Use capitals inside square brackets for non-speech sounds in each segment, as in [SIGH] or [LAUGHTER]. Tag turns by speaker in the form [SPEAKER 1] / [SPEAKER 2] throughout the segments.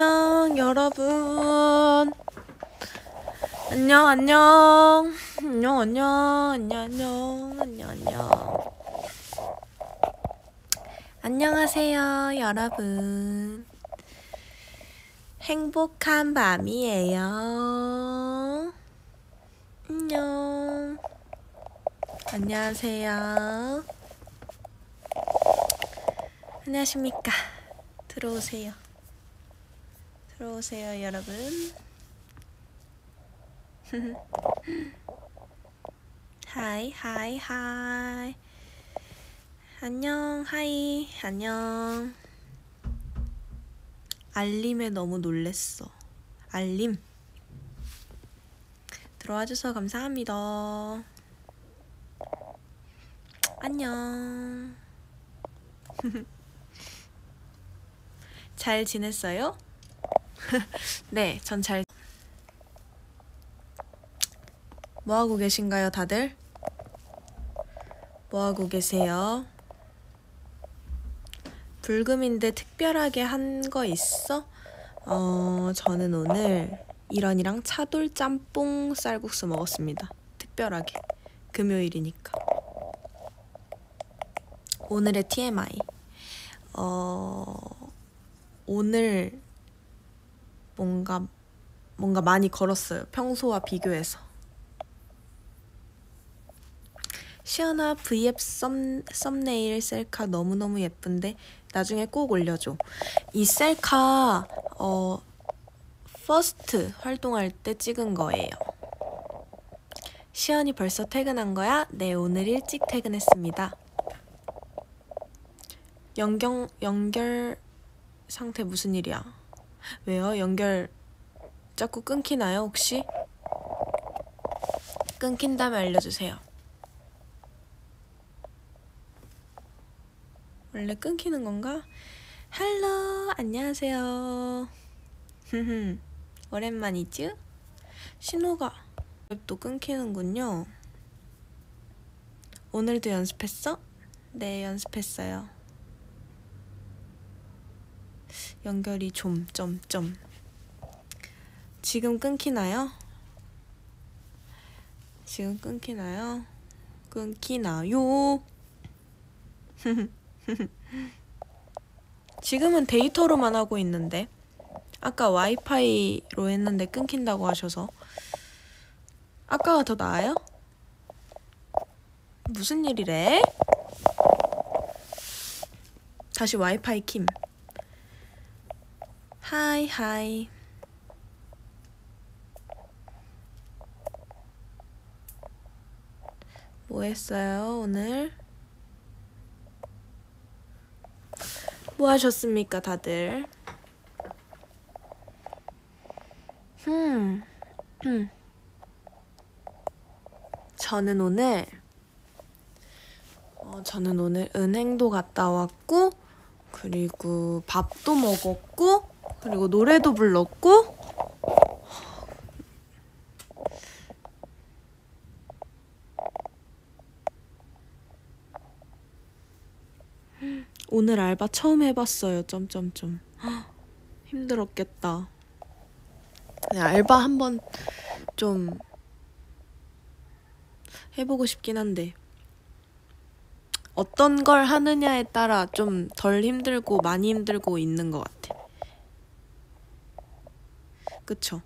[SPEAKER 1] 안녕 여러분. 안녕 안녕. 안녕 안녕. 안녕 안녕. 안녕 안녕. 안녕하세요 여러분. 행복한 밤이에요. 안녕. 안녕하세요. 안녕하십니까. 들어오세요 들어오세요, 여러분. [LAUGHS] Hi, hi, hi. 안녕, hi, 안녕. 알림에 너무 놀랬어. 알림. 들어와줘서 감사합니다. 안녕. [LAUGHS] 잘 지냈어요? [LAUGHS] 네, 전 잘. 뭐 하고 계신가요, 다들? 뭐 하고 계세요? 불금인데 특별하게 한 거 있어? 어, 저는 오늘 이런이랑 차돌 짬뽕 쌀국수 먹었습니다. 특별하게. 금요일이니까. 오늘의 TMI. 어, 오늘 뭔가 뭔가 많이 걸었어요. 평소와 비교해서. 시연아 V앱 썸, 썸네일 셀카 너무너무 예쁜데 나중에 꼭 올려줘. 이 셀카 어 First 활동할 때 찍은 거예요. 시연이 벌써 퇴근한 거야? 네, 오늘 일찍 퇴근했습니다. 연경 연결 상태 무슨 일이야? 왜요? 연결 자꾸 끊기나요, 혹시? 끊긴다면 알려주세요. 원래 끊기는 건가? 할로, 안녕하세요. [LAUGHS] 오랜만이죠? 신호가 또 끊기는군요. 오늘도 연습했어? 네, 연습했어요. 연결이 좀, 점, 점. 지금 끊기나요? 지금 끊기나요? 끊기나요? [LAUGHS] 지금은 데이터로만 하고 있는데 아까 와이파이로 했는데 끊긴다고 하셔서 아까가 더 나아요? 무슨 일이래? 다시 와이파이 킴 hi hi 뭐 했어요 오늘? 뭐 하셨습니까 다들? 음, 음. 저는 오늘 어, 저는 오늘 은행도 갔다 왔고 그리고 밥도 먹었고 그리고 노래도 불렀고 오늘 알바 처음 해봤어요. 점점점 힘들었겠다. 네, 알바 한번 좀 해보고 싶긴 한데 어떤 걸 하느냐에 따라 좀 덜 힘들고 많이 힘들고 있는 것 같아. 그쵸?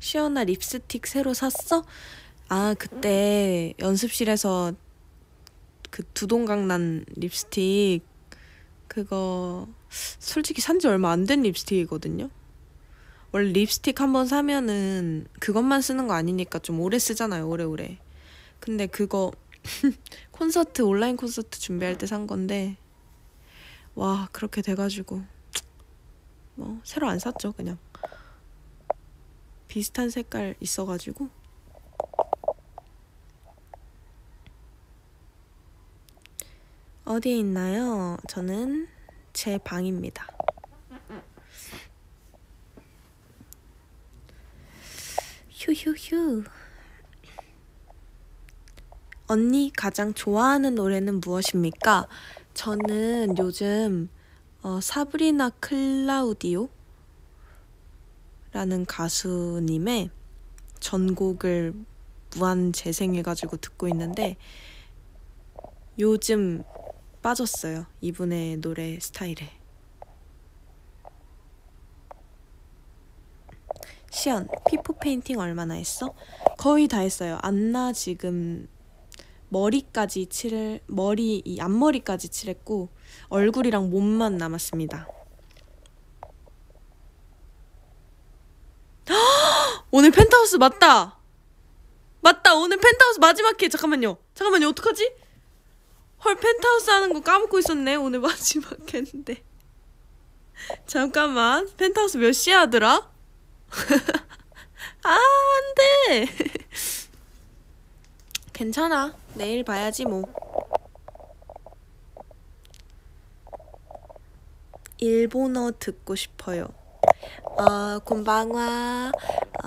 [SPEAKER 1] 시연아 립스틱 새로 샀어? 아, 그때 연습실에서 그 두동강 난 립스틱 그거 솔직히 산 지 얼마 안 된 립스틱이거든요. 원래 립스틱 한번 사면은 그것만 쓰는 거 아니니까 좀 오래 쓰잖아요, 오래오래. 근데 그거 [LAUGHS] 콘서트 온라인 콘서트 준비할 때 산 건데 와 그렇게 돼가지고 뭐 새로 안 샀죠 그냥 비슷한 색깔 있어가지고 어디에 있나요? 저는 제 방입니다. 휴휴휴. 언니 가장 좋아하는 노래는 무엇입니까? 저는 요즘 어, Sabrina Claudio 라는 가수님의 전곡을 무한 재생해가지고 듣고 있는데 요즘 빠졌어요. 이분의 노래 스타일에. 시연, 피포 페인팅 얼마나 했어? 거의 다 했어요. 안나 지금 머리까지 칠, 머리, 이 앞머리까지 칠했고, 얼굴이랑 몸만 남았습니다. [GASPS] 오늘 펜트하우스 맞다! 맞다! 오늘 펜트하우스 마지막 회! 잠깐만요. 잠깐만요. 어떡하지? 헐, 펜트하우스 하는 거 까먹고 있었네. 오늘 마지막 회인데. [LAUGHS] 잠깐만. 펜트하우스 몇 시에 하더라? [LAUGHS] 아, 안 돼! [LAUGHS] 괜찮아. 내일 봐야지, 뭐. 일본어 듣고 싶어요. 어, 곤방와,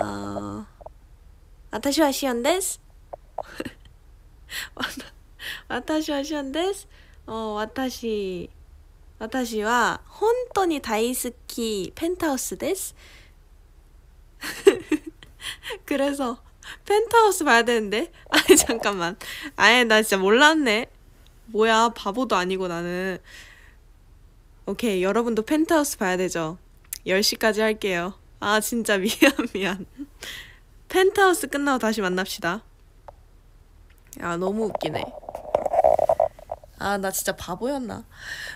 [SPEAKER 1] [LAUGHS] 어, 私はシオンです。私はシオンです。어, 私、私は本当に大好きペンタウスです。 그래서 펜트하우스 봐야 되는데? [LAUGHS] 아니 잠깐만. 아예 나 진짜 몰랐네. 뭐야 바보도 아니고 나는. 오케이 여러분도 펜트하우스 봐야 되죠? 10시까지 할게요. 아 진짜 [LAUGHS] 미안 미안. 펜트하우스 끝나고 다시 만납시다. 아 너무 웃기네. 아 나 진짜 바보였나?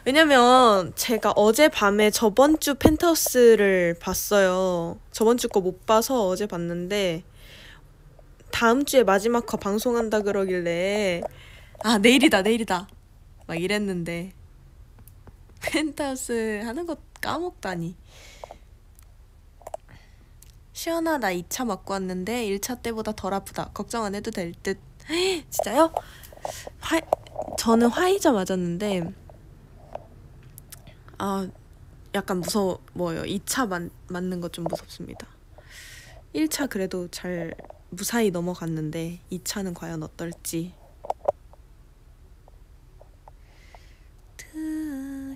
[SPEAKER 1] 왜냐면 제가 어젯밤에 저번 주 펜트하우스를 봤어요. 저번 주 거 못 봐서 어제 봤는데 다음 주에 마지막 거 방송한다 그러길래. 아 내일이다 내일이다. 막 이랬는데. 펜트하우스 하는 거 까먹다니. 시원하 나 2차 맞고 왔는데. 1차 때보다 덜 아프다. 걱정 안 해도 될 듯. 진짜요? 화, 저는 화이자 맞았는데. 아 약간 무서워요. 2차 맞, 맞는 거좀 무섭습니다. 1차 그래도 잘 무사히 넘어갔는데 2차는 과연 어떨지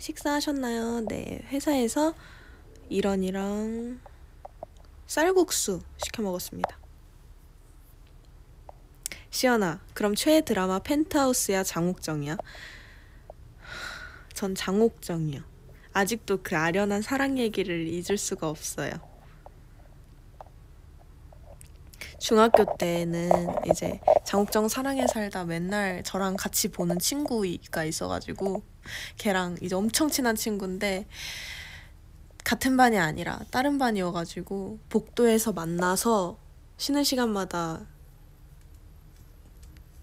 [SPEAKER 1] 식사하셨나요? 네 회사에서 이런이랑 쌀국수 시켜 먹었습니다 시연아 그럼 최애 드라마 펜트하우스야 장옥정이야? 전 장옥정이요 아직도 그 아련한 사랑 얘기를 잊을 수가 없어요 중학교 때는 이제 장욱정 사랑에 살다 맨날 저랑 같이 보는 친구가 있어가지고 걔랑 이제 엄청 친한 친구인데 같은 반이 아니라 다른 반이어가지고 복도에서 만나서 쉬는 시간마다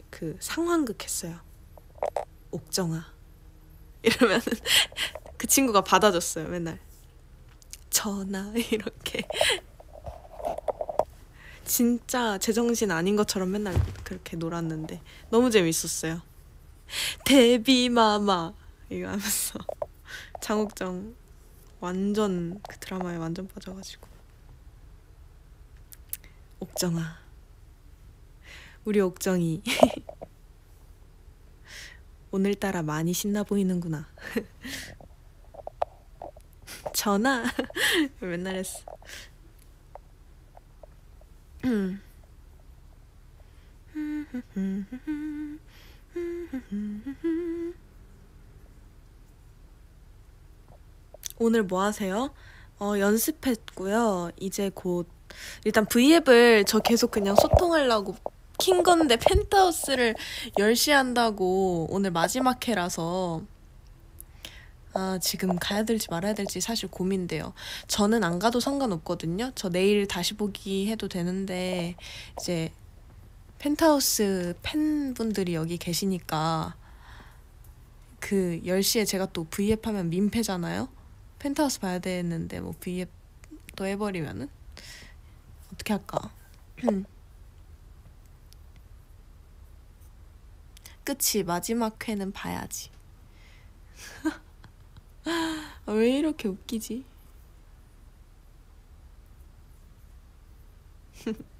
[SPEAKER 1] 그 상황극 했어요. 옥정아. [LAUGHS] 이러면은 그 친구가 받아줬어요 맨날. 전화 이렇게 진짜 제정신 아닌 것처럼 맨날 그렇게 놀았는데 너무 재밌었어요. 데뷔 마마! 이거 하면서 [LAUGHS] 장욱정 완전 그 드라마에 완전 빠져가지고. 옥정아. 우리 옥정이. [LAUGHS] 오늘따라 많이 신나 보이는구나. [LAUGHS] 전화! 맨날 했어 오늘 뭐 하세요? 어, 연습했고요. 이제 곧 일단 V앱을 저 계속 그냥 소통하려고 킨 건데 펜트하우스를 10시 한다고 오늘 마지막 회라서 아, 지금 가야 될지 말아야 될지 사실 고민돼요. 저는 안 가도 상관없거든요. 저 내일 다시 보기 해도 되는데, 이제, 펜트하우스 팬분들이 여기 계시니까, 그 10시에 제가 또 V앱 하면 민폐잖아요? 펜트하우스 봐야 되는데, 뭐 V앱 또 해버리면은? 어떻게 할까? 끝이 마지막 회는 봐야지. [LAUGHS] 아, 왜 이렇게 웃기지? [LAUGHS]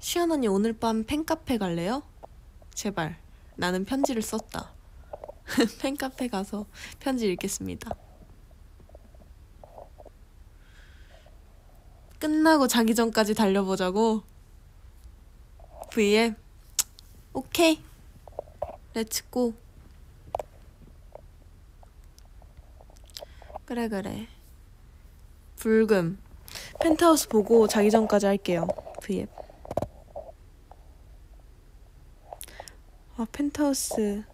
[SPEAKER 1] 시연 언니 오늘 밤 팬카페 갈래요? 제발. 나는 편지를 썼다. [LAUGHS] 팬카페 가서 편지 읽겠습니다. 끝나고 자기 전까지 달려보자고. V앱 오케이. Let's go. 그래 그래. 불금. 펜트하우스 보고 자기 전까지 할게요. V앱. 아 펜트하우스.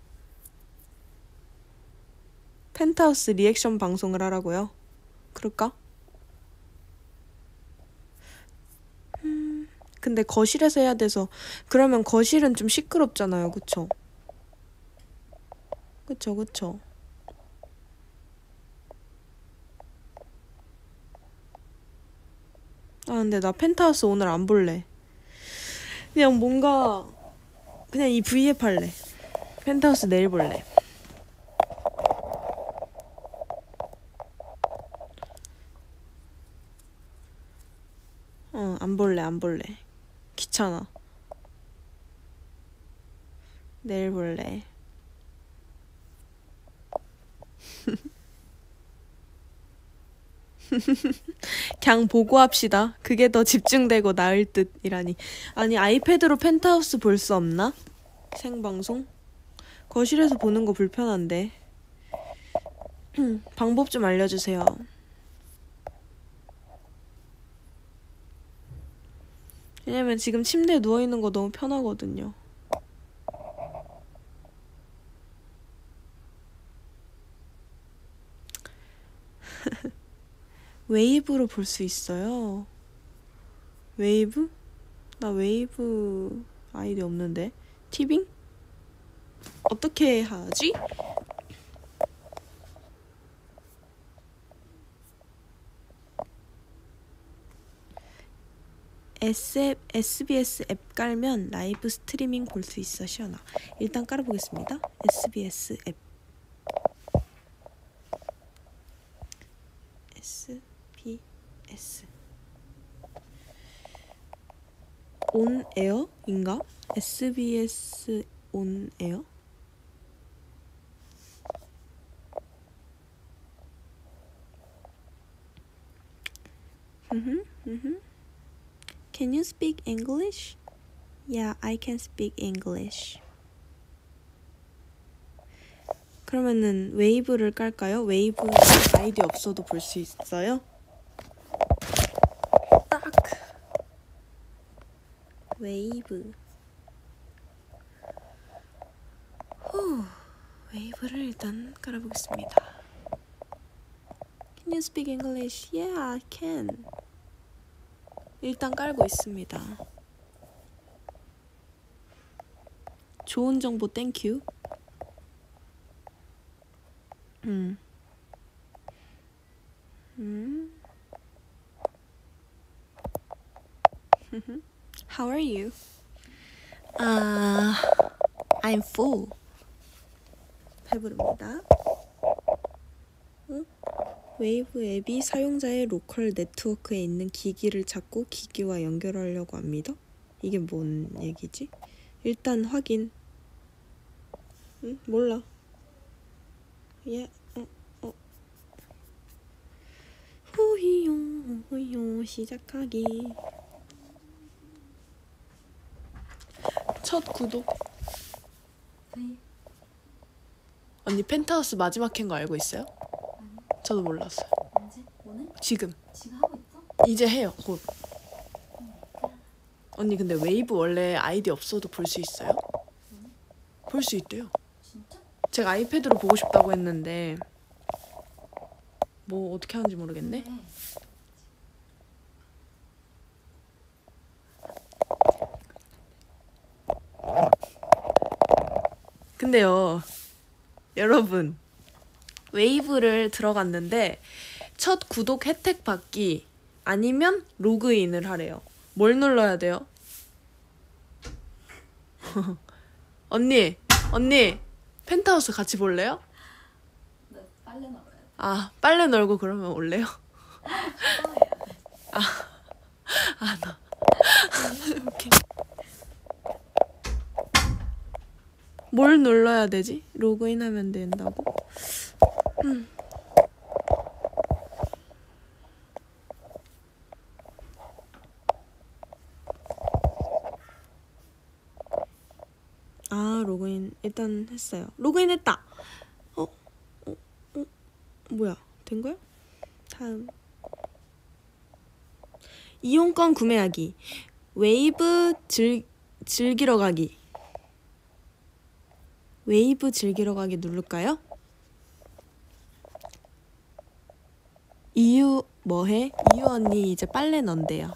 [SPEAKER 1] 펜트하우스 리액션 방송을 하라고요? 그럴까? 음, 근데 거실에서 해야 돼서 그러면 거실은 좀 시끄럽잖아요, 그쵸? 그쵸, 그쵸. 아, 근데 나 펜트하우스 오늘 안 볼래. 그냥 뭔가 그냥 이 V앱 할래. 펜트하우스 내일 볼래. 어, 안 볼래, 안 볼래. 귀찮아. 내일 볼래. [LAUGHS] 그냥 보고 합시다. 그게 더 집중되고 나을 듯이라니. 아니, 아이패드로 펜트하우스 볼 수 없나? 생방송? 거실에서 보는 거 불편한데. [CLEARS THROAT] 방법 좀 알려주세요. 왜냐면 지금 침대에 누워있는 거 너무 편하거든요. [LAUGHS] 웨이브로 볼 수 있어요. 웨이브? 나 웨이브 아이디 없는데. 티빙? 어떻게 하지? SBS 앱 깔면 라이브 스트리밍 볼 수 있어 시연아 일단 깔아보겠습니다 SBS 앱 SBS 온 에어인가? SBS 온 에어? 음, 음. Can you speak English? Yeah, I can speak English. 그러면은 웨이브를 깔까요? 웨이브 아이디 없어도 볼 수 있어요? 딱 웨이브 후 웨이브를 일단 깔아보겠습니다. Can you speak English? Yeah, I can. 일단 깔고 있습니다. 좋은 정보 땡큐. 음. 음. [LAUGHS] How are you? Uh, I'm full. 배부릅니다. 응? 웨이브 앱이 사용자의 로컬 네트워크에 있는 기기를 찾고 기기와 연결하려고 합니다. 이게 뭔 얘기지? 일단 확인. 응? 몰라. 예, 어, 어. 후히요, 후히요, 시작하기. 첫 구독. 언니 펜트하우스 마지막 회인 거 알고 있어요? 저도 몰랐어요.
[SPEAKER 2] 언제? 오늘?
[SPEAKER 1] 지금
[SPEAKER 2] 지금 하고 있어?
[SPEAKER 1] 이제 해요. 곧. 언니 근데 웨이브 원래 아이디 없어도 볼 수 있어요? 볼수 있대요.
[SPEAKER 2] 진짜?
[SPEAKER 1] 제가 아이패드로 보고 싶다고 했는데 뭐 어떻게 하는지 모르겠네.
[SPEAKER 2] 네.
[SPEAKER 1] 근데요, 여러분, 웨이브를 들어갔는데 첫 구독 혜택 받기 아니면 로그인을 하래요. 뭘 눌러야 돼요? [LAUGHS] 언니, 언니, 펜트하우스 같이 볼래요?
[SPEAKER 2] 네, 빨래 널어요.
[SPEAKER 1] 아, 빨래 널고 그러면 올래요? [LAUGHS]
[SPEAKER 2] 아,
[SPEAKER 1] 아, 나. [LAUGHS] 뭘 눌러야 되지? 로그인하면 된다고? 음. 아 로그인 일단 했어요. 로그인 했다. 어? 어? 어? 뭐야? 된 거야? 다음 이용권 구매하기 웨이브 즐, 즐기러 가기 웨이브 즐기러 가기 누를까요? 이유 뭐해? 이유 언니 이제 빨래 넌대요.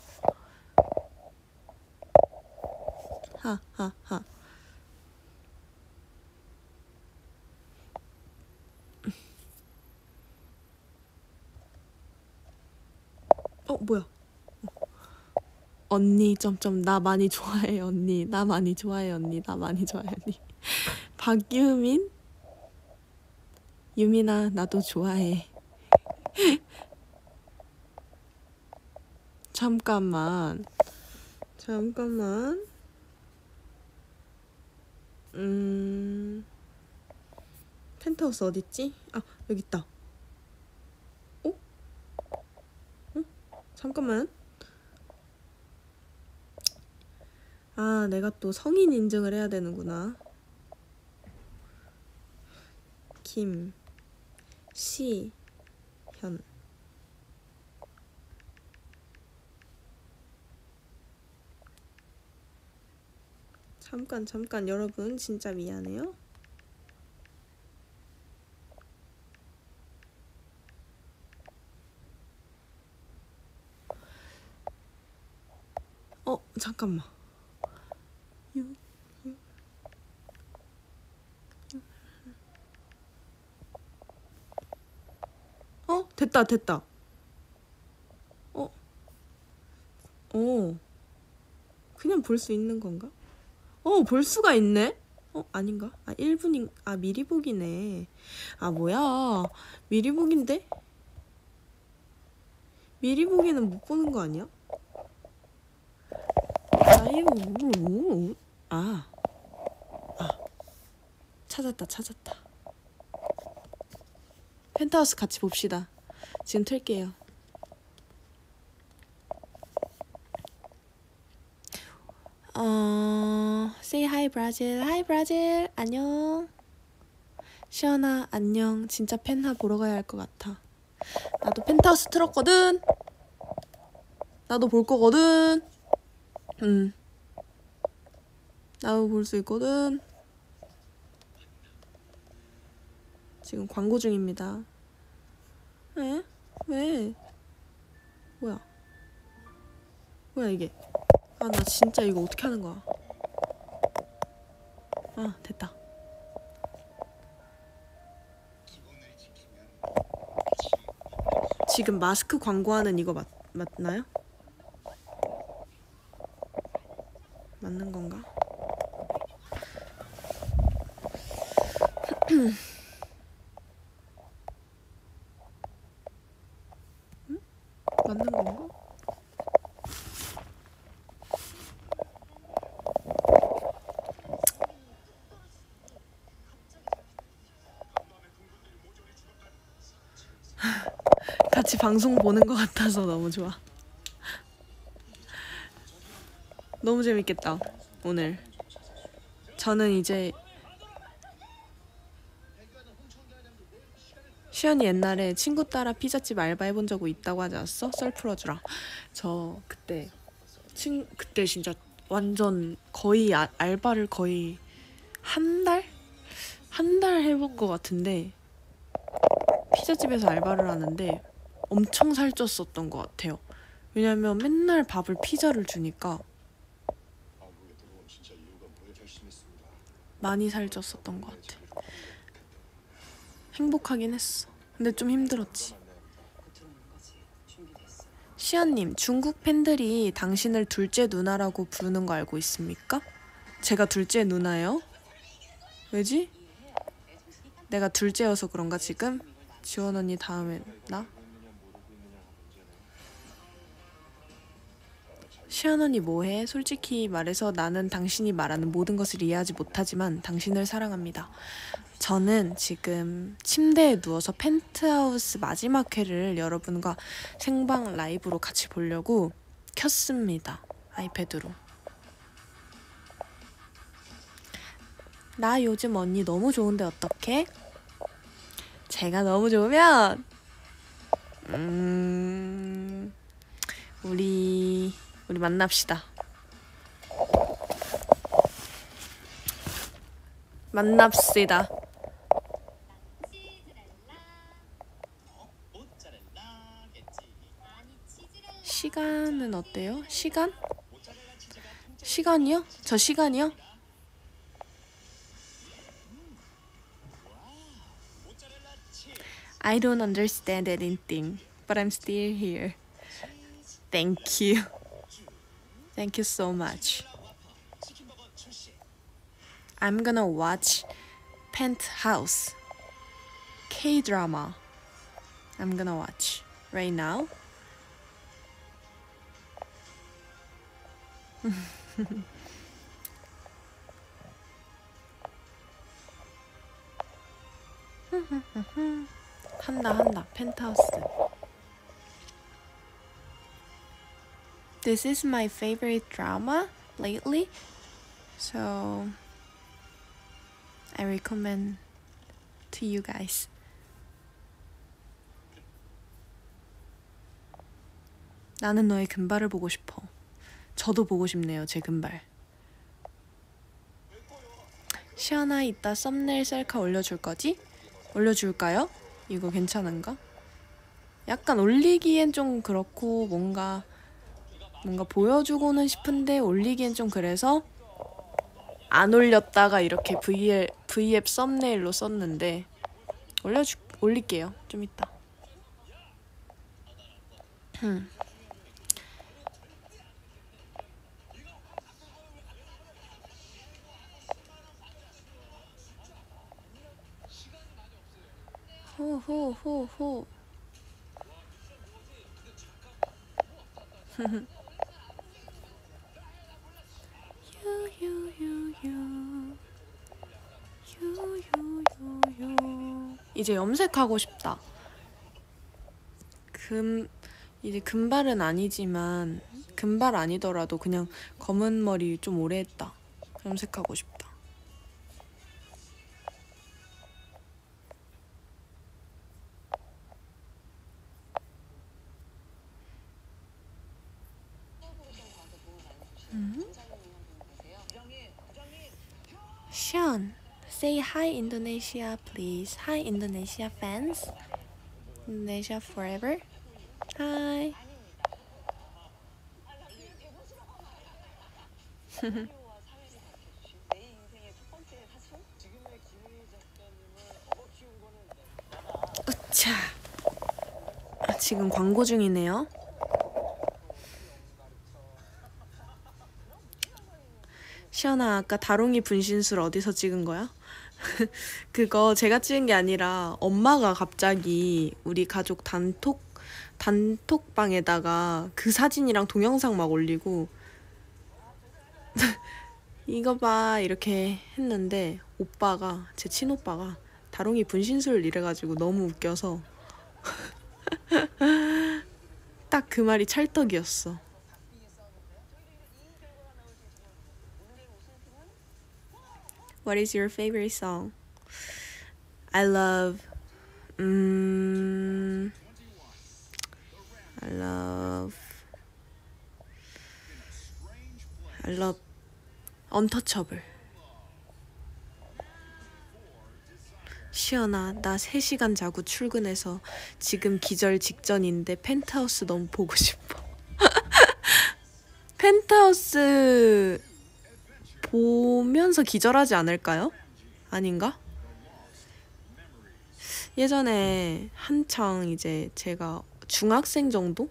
[SPEAKER 1] 하하하. 어 뭐야? 언니 점점 나 많이 좋아해 언니 나 많이 좋아해 언니 나 많이 좋아해 언니 [LAUGHS] 박유민 유민아 나도 좋아해 잠깐만 잠깐만 음 펜트하우스 어딨지? 아 여기 있다 어? 어? 잠깐만 아, 내가 또 성인 인증을 해야 되는구나. 김, 시, 현. 잠깐, 잠깐, 여러분, 진짜 미안해요. 어, 잠깐만. 어 됐다 됐다 어? 어 그냥 볼 수 있는 건가? 어 볼 수가 있네 어 아닌가? 아 1분인 아 미리 보기네 아 뭐야 미리 보기인데? 미리 보기는 못 보는 거 아니야? 아유 아. 아. 찾았다, 찾았다. 펜트하우스 같이 봅시다. 지금 틀게요. 어, say hi 브라질. hi 브라질. 안녕. 시연아, 안녕. 진짜 펜하 보러 가야 할 것 같아. 나도 펜트하우스 틀었거든. 나도 볼 거거든. 음. 나도 볼 수 있거든. 지금 광고 중입니다. 에? 왜? 뭐야? 뭐야 이게? 아 나 진짜 이거 어떻게 하는 거야? 아 됐다. 지금 마스크 광고하는 이거 맞, 맞나요? 맞는 건가? 응? 맞는 건가? 같이 방송 보는 것 같아서 너무 좋아. 너무 재밌겠다 오늘. 저는 이제 시연이 옛날에 친구 따라 피자집 알바 해본 적 있다고 하지 않았어? 썰 풀어주라. 저 그때 친 그때 진짜 완전 거의 아, 알바를 거의 한 달? 한 달 해본 것 같은데 피자집에서 알바를 하는데 엄청 살쪘었던 것 같아요. 왜냐면 맨날 밥을 피자를 주니까 많이 살쪘었던 것 같아. 행복하긴 했어. 근데 좀 힘들었지. 시연님, 중국 팬들이 당신을 둘째 누나라고 부르는 거 알고 있습니까? 제가 둘째 누나요? 왜지? 내가 둘째여서 그런가 지금? 지원 언니 다음에 나? 시연 언니 뭐해? 솔직히 말해서 나는 당신이 말하는 모든 것을 이해하지 못하지만 당신을 사랑합니다. 저는 지금 침대에 누워서 펜트하우스 마지막 회를 여러분과 생방 라이브로 같이 보려고 켰습니다. 아이패드로. 나 요즘 언니 너무 좋은데 어떡해? 제가 너무 좋으면 음 우리 우리 만납시다. 만납시다. 시간은 어때요? 시간? 시간이요? 저 시간이요? I don't understand anything, but I'm still here. Thank you. Thank you so much. I'm gonna watch Penthouse K drama. I'm gonna watch right now. [LAUGHS] 한다 한다 펜트하우스. This is my favorite drama lately, so I recommend to you guys. 나는 너의 금발을 보고 싶어. 저도 보고 싶네요, 제 금발. 시아나 이따 썸네일 셀카 올려줄 거지? 올려줄까요? 이거 괜찮은가? 약간 올리기엔 좀 그렇고 뭔가 뭔가 보여주고는 싶은데 올리기엔 좀 그래서 안 올렸다가 이렇게 V앱, V앱 썸네일로 썼는데 올려주 올릴게요 좀 이따. [CLEARS THROAT] 호호호호 [LAUGHS] [LAUGHS] 유유유유 유유유유 이제 염색하고 싶다. 금 이제 금발은 아니지만 금발 아니더라도 그냥 검은 머리 좀 오래 했다. 염색하고 싶다. Hi Indonesia, please. Hi Indonesia fans. Indonesia forever. Hi. 으차. 아, 지금 광고 중이네요. 시연아 아까 다롱이 분신술 어디서 찍은 거야? [LAUGHS] 그거 제가 찍은 게 아니라 엄마가 갑자기 우리 가족 단톡 단톡방에다가 그 사진이랑 동영상 막 올리고 [LAUGHS] 이거 봐 이렇게 했는데 오빠가 제 친오빠가 다롱이 분신술 이래가지고 너무 웃겨서 [LAUGHS] 딱 그 말이 찰떡이었어. What is your favorite song? I love. Um, I love. I love. Untouchable. 시연아, 나 3시간 자고 출근해서 지금 기절 직전인데 펜트하우스 너무 보고 싶어. 펜트하우스 보면서 기절하지 않을까요? 아닌가? 예전에 한창 이제 제가 중학생 정도?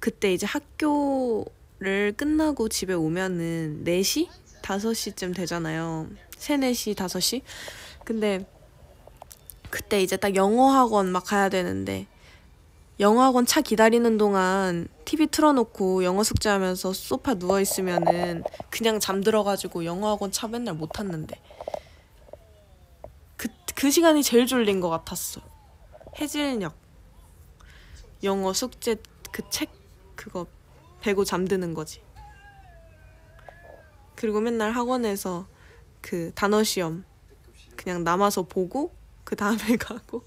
[SPEAKER 1] 그때 이제 학교를 끝나고 집에 오면은 4시? 5시쯤 되잖아요. 3, 4시, 5시? 근데 그때 이제 딱 영어 학원 막 가야 되는데 영어학원 차 기다리는 동안 TV 틀어놓고 영어 숙제하면서 소파 누워 있으면은 그냥 잠들어가지고 영어학원 차 맨날 못 탔는데 그, 그 시간이 제일 졸린 것 같았어. 해질녘 영어 숙제 그 책 그거 배고 잠드는 거지. 그리고 맨날 학원에서 그 단어 시험 그냥 남아서 보고 그 다음에 [LAUGHS] 가고.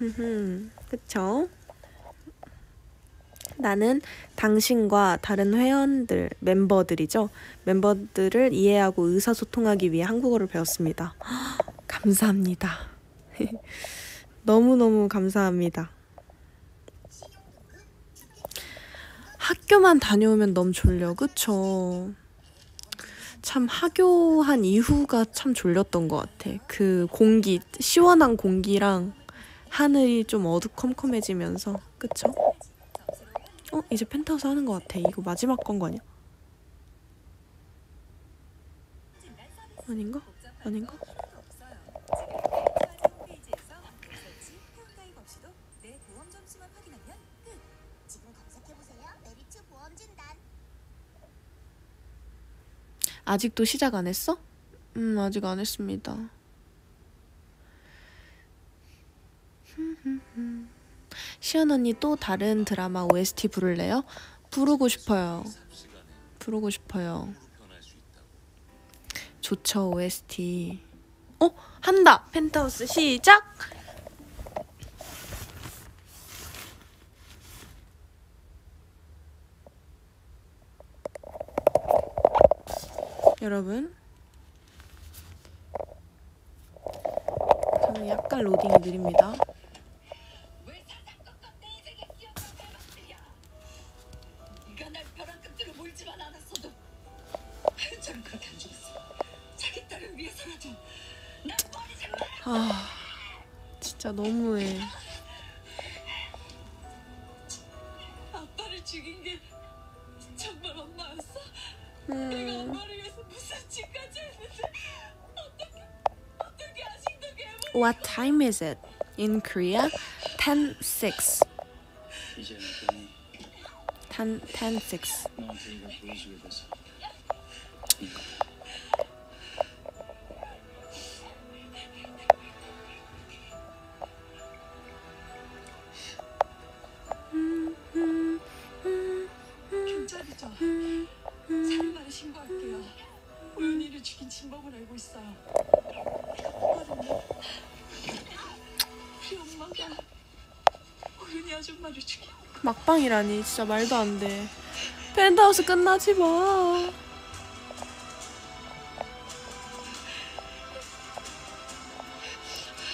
[SPEAKER 1] [LAUGHS] 그쵸? 나는 당신과 다른 회원들, 멤버들이죠. 멤버들을 이해하고 의사소통하기 위해 한국어를 배웠습니다. [GASPS] 감사합니다. [LAUGHS] 너무너무 감사합니다. 학교만 다녀오면 너무 졸려, 그쵸? 참 학교한 이후가 참 졸렸던 것 같아. 그 공기, 시원한 공기랑 하늘이 좀 어두컴컴해지면서, 그쵸? 어, 이제 펜트하우스 하는 것 같아. 이거 마지막 건 거 아니야? 아닌가? 아닌가? 아직도 시작 안 했어? 음, 아직 안 했습니다. 시연 언니 또 다른 드라마 OST 부를래요? 부르고 싶어요. 부르고 싶어요. 좋죠, OST. 어? 한다! 펜트하우스 시작! 여러분. 약간 로딩이 느립니다. Time is it in Korea? 10:06.
[SPEAKER 3] 이제 괜히
[SPEAKER 1] 10 10:06. 1년이라니 진짜 말도 안 돼. 펜트하우스 끝나지 마.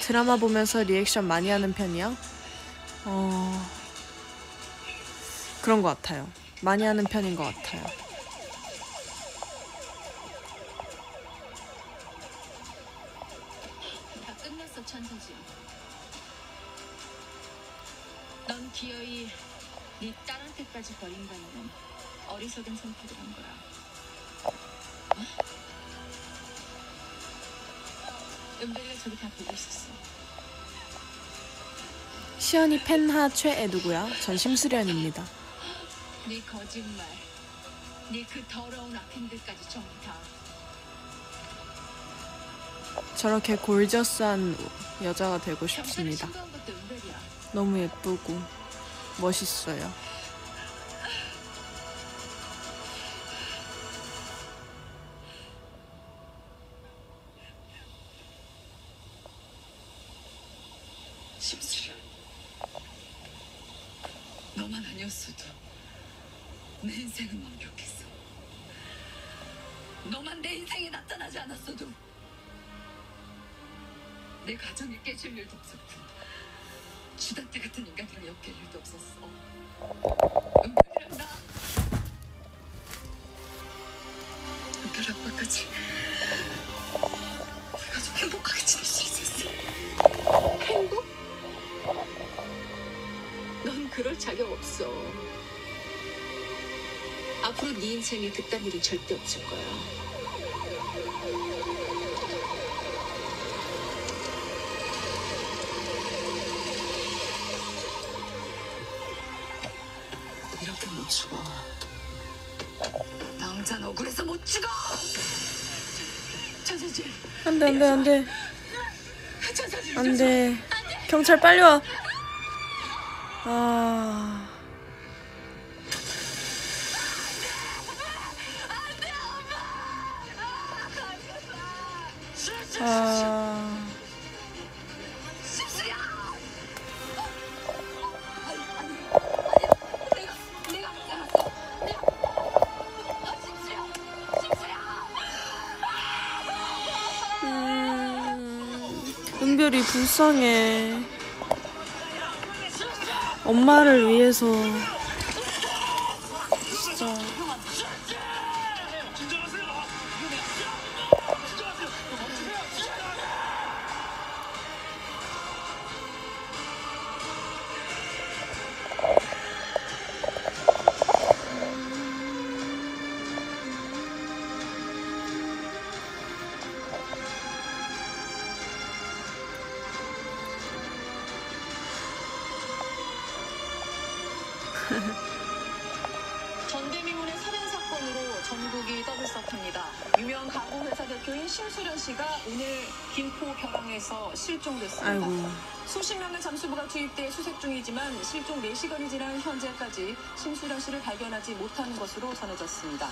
[SPEAKER 1] 드라마 보면서 리액션 많이 하는 편이야? 어... 그런 것 같아요. 많이 하는 편인 것 같아요.
[SPEAKER 4] 다 끝났어, 찬서지. 넌 기어이 네 딸한테까지 버린다는 어리석은 선택을 한 거야. 어? 은별이가 저기 다 보고 있었어.
[SPEAKER 1] 시연이 펜하 최애 누구야? 전 심수련입니다.
[SPEAKER 4] 네 거짓말, 네 그 더러운 악행들까지 전부 다.
[SPEAKER 1] 저렇게 골저스한 여자가 되고
[SPEAKER 4] 경찰에
[SPEAKER 1] 싶습니다.
[SPEAKER 4] 신고한 것도 은별이야.
[SPEAKER 1] 너무 예쁘고 멋있어요.
[SPEAKER 4] 심수련. 너만 아니었어도 내 인생은 완벽했어. 너만 내 인생에 나타나지 않았어도 내 가정이 깨질 일도 없었고 주단태 같은 인간이랑 엮일 일도 없었어. 은별이랑 나. 은별 아빠까지 우리 가족 행복하게 지낼 수 있었어. 행복? 넌 그럴 자격 없어. 앞으로 네 인생에 그딴 일은 절대 없을 거야. 못 죽어. 당장 억울해서 못 죽어.
[SPEAKER 1] 안돼 안돼 안돼. 안돼 경찰 빨리 와. 아. 아. 은별이 불쌍해. 엄마를 위해서.
[SPEAKER 5] 실종됐습니다.
[SPEAKER 1] 아이고.
[SPEAKER 5] 수십 명의 잠수부가 투입돼 수색 중이지만 실종 4시간이 지난 현재까지 심수련 씨를 발견하지 못한 것으로 전해졌습니다.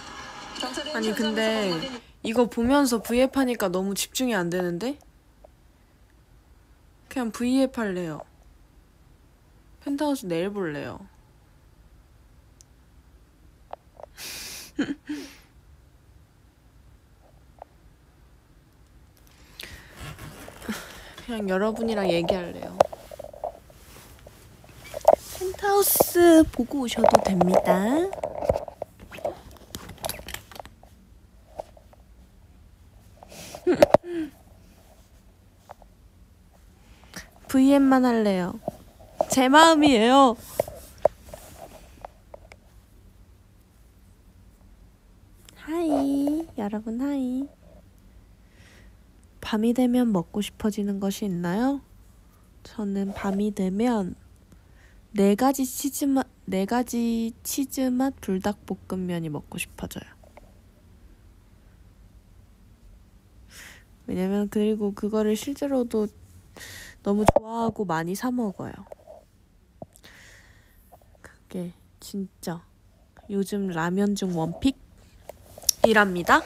[SPEAKER 1] 아니 근데 이거 보면서 V앱 하니까 너무 집중이 안 되는데? 그냥 V앱 할래요. 펜트하우스 내일 볼래요. 그냥 여러분이랑 얘기할래요. 펜트하우스 보고 오셔도 됩니다. [LAUGHS] V앱만 할래요. 제 마음이에요. Hi, 여러분 hi. 밤이 되면 먹고 싶어지는 것이 있나요? 저는 밤이 되면 네 가지 치즈 맛, 네 가지 치즈 맛 불닭볶음면이 먹고 싶어져요. 왜냐면 그리고 그거를 실제로도 너무 좋아하고 많이 사 먹어요. 그게 진짜 요즘 라면 중 원픽이랍니다.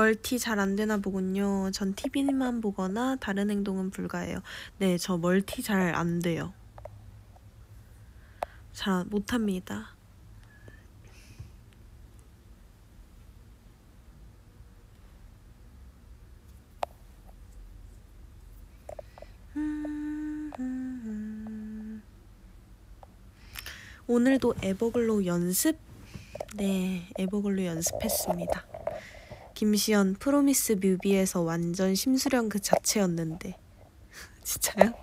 [SPEAKER 1] 멀티 잘 안 되나 보군요. 전 TV만 보거나 다른 행동은 불가해요. 네, 저 멀티 잘 안 돼요. 잘 못합니다. 오늘도 에버글로우 연습? 네, 에버글로우 연습했습니다. 김시연 Promise 뮤비에서 완전 심수련 그 자체였는데 [LAUGHS] 진짜요?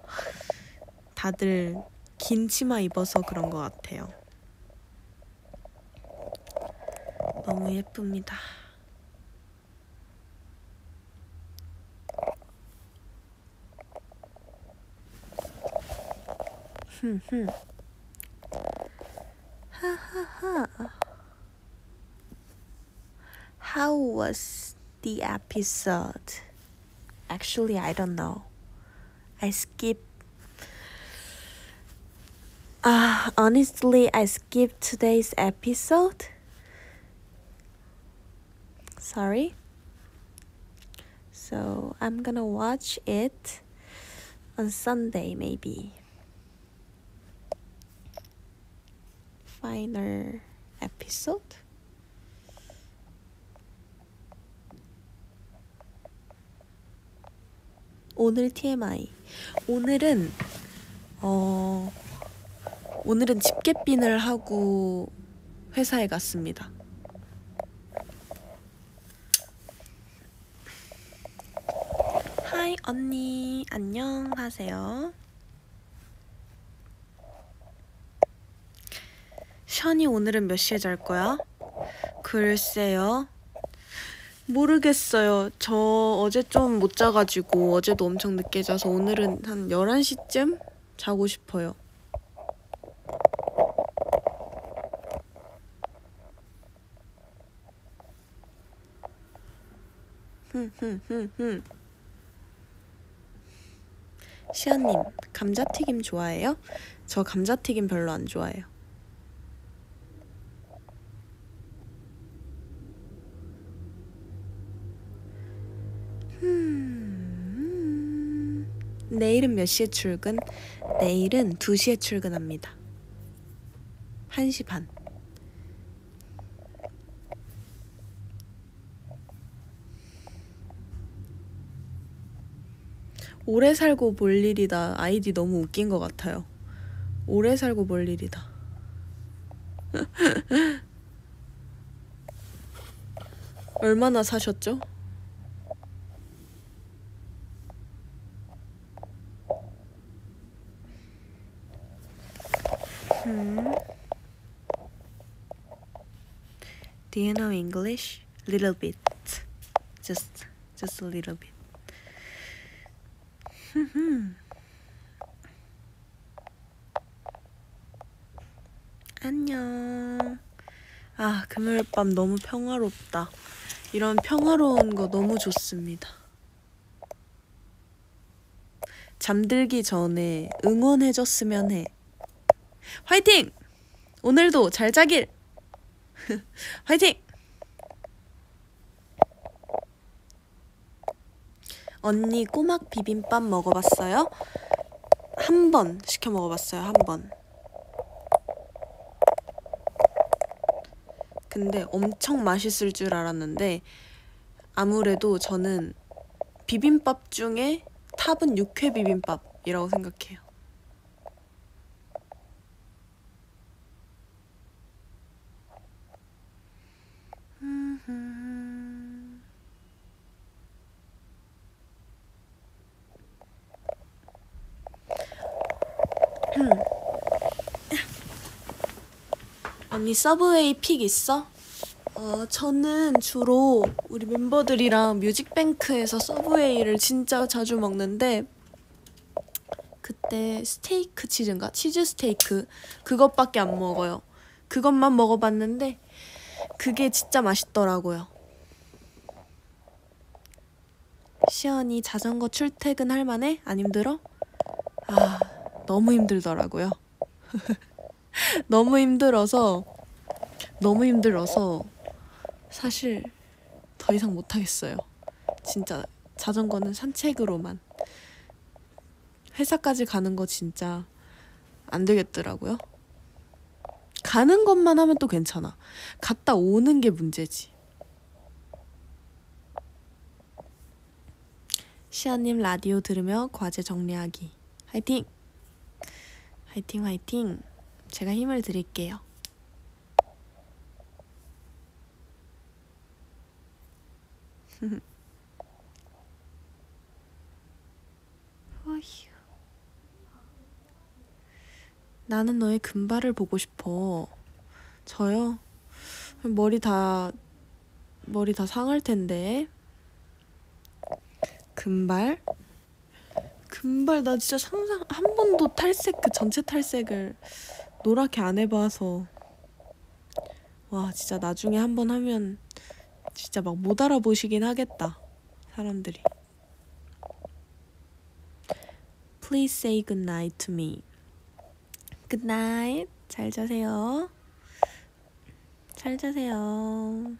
[SPEAKER 1] 다들 긴 치마 입어서 그런 것 같아요. 너무 예쁩니다. 흠흠. [LAUGHS] 하하하. How was the episode? Actually, I don't know. I skipped. Uh, honestly, I skipped today's episode. Sorry. So, I'm gonna watch it on Sunday, maybe. Final episode? 오늘 TMI. 오늘은 어 오늘은 집게핀을 하고 회사에 갔습니다. 하이 언니 안녕하세요. 션이 오늘은 몇 시에 잘 거야? 글쎄요. 모르겠어요. 저 어제 좀 못 자가지고 어제도 엄청 늦게 자서 오늘은 한 11시쯤 자고 싶어요. 시아님, 감자튀김 좋아해요? 저 감자튀김 별로 안 좋아해요. 내일은 몇 시에 출근? 내일은 2시에 출근합니다. 1시 반. 오래 살고 볼 일이다. 아이디 너무 웃긴 것 같아요. 오래 살고 볼 일이다. [LAUGHS] 얼마나 사셨죠? 음. Do you know English? Little bit. Just, just a little bit. 안녕. 아, 금요일 밤 너무 평화롭다. 이런 평화로운 거 너무 좋습니다. 잠들기 전에 응원해줬으면 해. 화이팅! 오늘도 잘 자길! [LAUGHS] 화이팅! 언니 꼬막 비빔밥 먹어봤어요? 한 번 시켜 먹어봤어요, 한 번. 근데 엄청 맛있을 줄 알았는데 아무래도 저는 비빔밥 중에 탑은 육회 비빔밥이라고 생각해요. 언니 서브웨이 pick 있어? 어, 저는 주로 우리 멤버들이랑 뮤직뱅크에서 서브웨이를 진짜 자주 먹는데 그때 스테이크 치즈인가? 치즈 스테이크 그것밖에 안 먹어요. 그것만 먹어봤는데 그게 진짜 맛있더라고요. 시연이 자전거 출퇴근 할 만해? 안 힘들어? 아, 너무 힘들더라고요. [LAUGHS] 너무 힘들어서 너무 힘들어서 사실 더 이상 못 하겠어요. 진짜 자전거는 산책으로만 회사까지 가는 거 진짜 안 되겠더라고요. 가는 것만 하면 또 괜찮아. 갔다 오는 게 문제지. 시아님 라디오 들으며 과제 정리하기. 화이팅! 화이팅, 화이팅! 제가 힘을 드릴게요. 어휴. [LAUGHS] 나는 너의 금발을 보고 싶어. 저요? 머리 다, 머리 다 상할 텐데. 금발? 금발 나 진짜 상상 한 번도 탈색 그 전체 탈색을 노랗게 안 해봐서 와 진짜 나중에 한 번 하면 진짜 막 못 알아보시긴 하겠다 사람들이 Please say good night to me Good night 잘 자세요 잘 자세요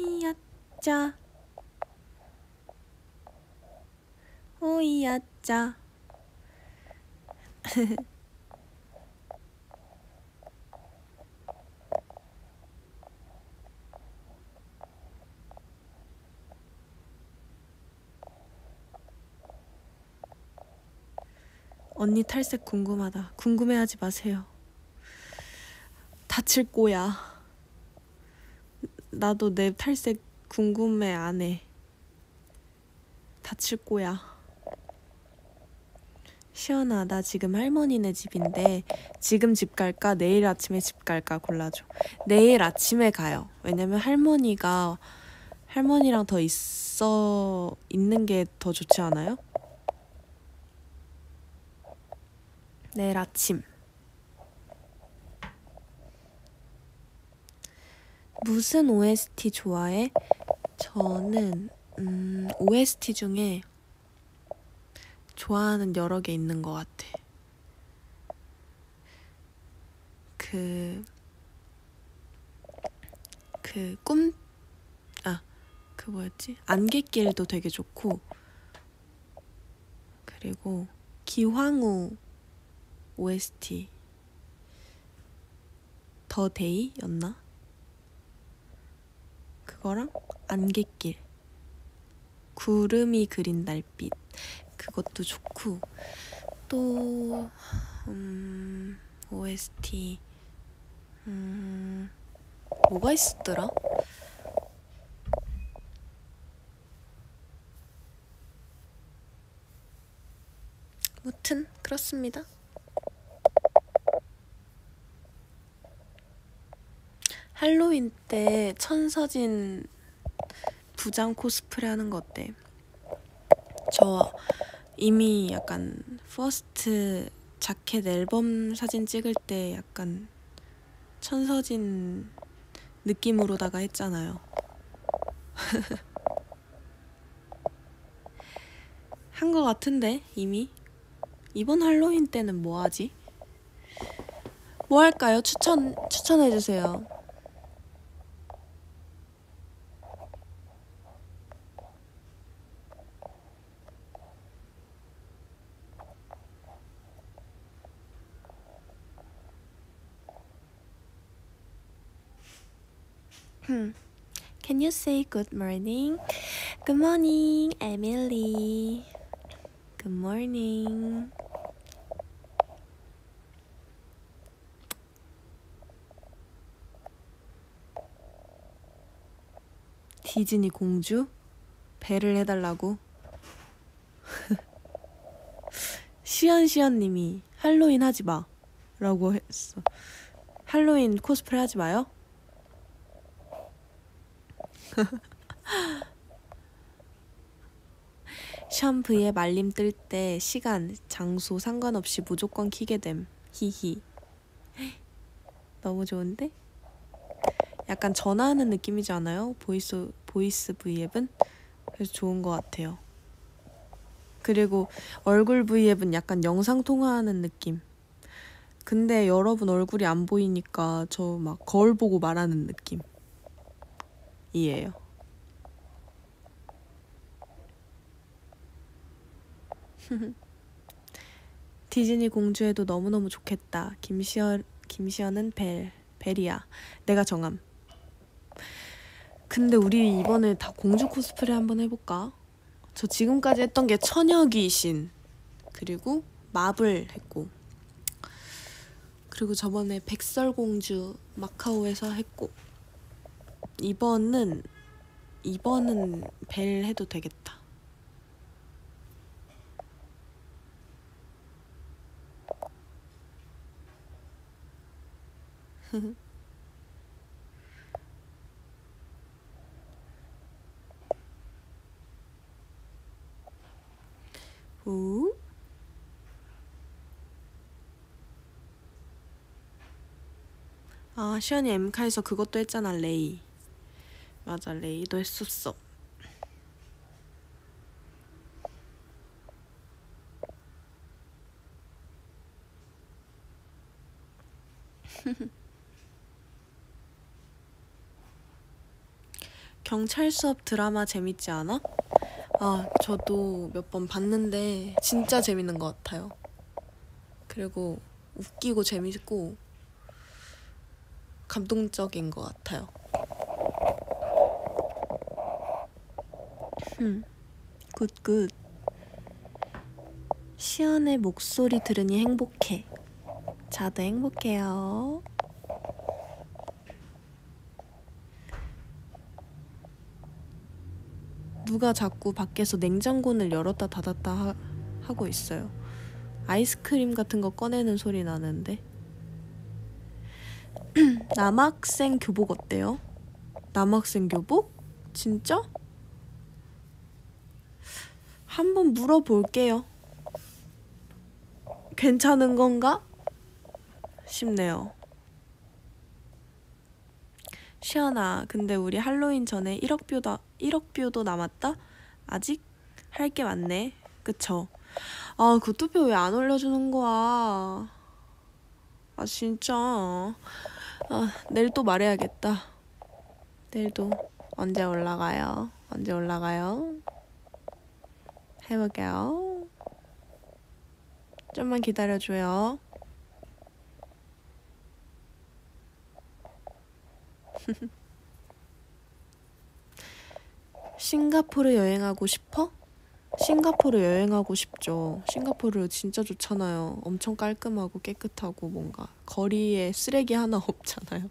[SPEAKER 1] 호이야짜 호이야짜 [LAUGHS] 언니 탈색 궁금하다. 궁금해하지 마세요. 다칠 거야. 나도 내 탈색 궁금해 안 해. 다칠 거야. 시연아, 나 지금 할머니네 집인데 지금 집 갈까? 내일 아침에 집 갈까? 골라줘. 내일 아침에 가요. 왜냐면 할머니가 할머니랑 더 있어 있는 게 더 좋지 않아요? 내일 아침. 무슨 OST 좋아해? 저는 음, OST 중에 좋아하는 여러 개 있는 것 같아. 그, 그 꿈, 아, 그 뭐였지? 안개길도 되게 좋고, 그리고 기황후 OST 더 데이였나? 그거랑 안개길 구름이 그린 달빛 그것도 좋고 또 음, OST 음, 뭐가 있었더라? 무튼 그렇습니다. 할로윈 때 천서진 분장 코스프레 하는 거 어때? 저 이미 약간 First 자켓 앨범 사진 찍을 때 약간 천서진 느낌으로다가 했잖아요. [LAUGHS] 한 거 같은데 이미 이번 할로윈 때는 뭐 하지? 뭐 할까요? 추천 추천해 주세요. You say good morning? Good morning, Emily. Good morning. 디즈니 공주? 배를 해달라고? 시연시연님이 할로윈 하지 마. 라고 했어. 할로윈 코스프레 하지 마요? [LAUGHS] 샴푸에 알림 뜰 때 시간, 장소 상관없이 무조건 키게 됨. 히히. 너무 좋은데? 약간 전화하는 느낌이지 않아요? voice voice V앱은 그래서 좋은 것 같아요. 그리고 얼굴 V앱은 약간 영상 통화하는 느낌. 근데 여러분 얼굴이 안 보이니까 저 막 거울 보고 말하는 느낌. 이에요. [LAUGHS] 디즈니 공주에도 너무너무 좋겠다. 김시연 김시연은 벨 벨이야. 내가 정함. 근데 우리 이번에 다 공주 코스프레 한번 해볼까? 저 지금까지 했던 게 처녀 귀신 그리고 마블 했고 그리고 저번에 백설공주 마카오에서 했고 이번은 이번은 벨 해도 되겠다. [LAUGHS] 오. 아, 시연이 엠카에서 그것도 했잖아, 레이. 맞아, 레이도 했었어. [LAUGHS] 경찰 수업 드라마 재밌지 않아? 아, 저도 몇 번 봤는데 진짜 재밌는 것 같아요. 그리고 웃기고 재밌고 감동적인 것 같아요. 음. good good. 시연의 목소리 들으니 행복해. 저도 행복해요. 누가 자꾸 밖에서 냉장고를 열었다 닫았다 하, 하고 있어요. 아이스크림 같은 거 꺼내는 소리 나는데. [CLEARS THROAT] 남학생 교복 어때요? 남학생 교복? 진짜? 한번 물어볼게요. 괜찮은 건가? 싶네요. 시연아, 근데 우리 할로윈 전에 1억 뷰도 1억 뷰도 남았다? 아직 할 게 많네. 그쵸? 아, 그 투표 왜 안 올려주는 거야? 아, 진짜. 아, 내일 또 말해야겠다. 내일도 언제 올라가요? 언제 올라가요? 해볼게요. 좀만 기다려줘요. [LAUGHS] 싱가포르 여행하고 싶어? 싱가포르 여행하고 싶죠. 싱가포르 진짜 좋잖아요. 엄청 깔끔하고 깨끗하고 뭔가 거리에 쓰레기 하나 [LAUGHS] 없잖아요.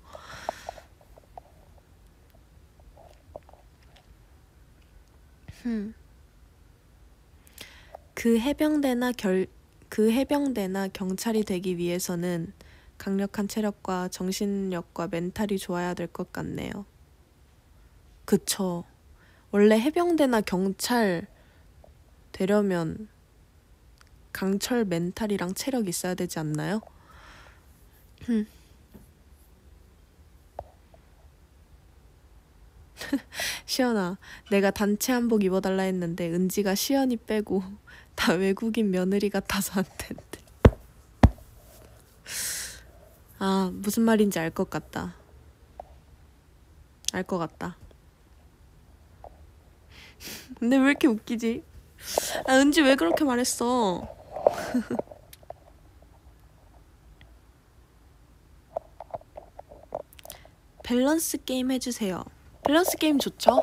[SPEAKER 1] 흠. 그 해병대나 결, 그 해병대나 경찰이 되기 위해서는 강력한 체력과 정신력과 멘탈이 좋아야 될 것 같네요. 그쵸. 원래 해병대나 경찰 되려면 강철 멘탈이랑 체력 있어야 되지 않나요? [LAUGHS] 시연아, 내가 단체 한복 입어달라 했는데 은지가 시연이 빼고 다 외국인 며느리 같아서 안 된대. 아, 무슨 말인지 알 것 같다. 알 것 같다. [LAUGHS] 근데 왜 이렇게 웃기지? 아, 은지 왜 그렇게 말했어? [LAUGHS] 밸런스 게임 해주세요. 밸런스 게임 좋죠?